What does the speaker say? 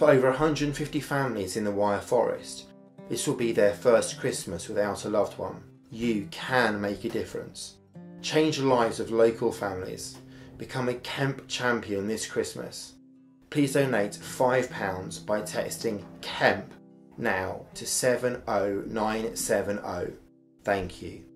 For over 150 families in the Wyre Forest, this will be their first Christmas without a loved one. You can make a difference. Change the lives of local families. Become a Kemp champion this Christmas. Please donate £5 by texting KEMP now to 70970. Thank you.